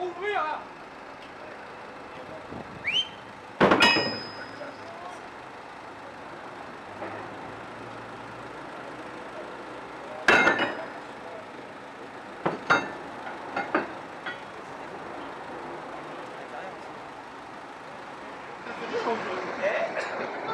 ouvrir hein. Eh,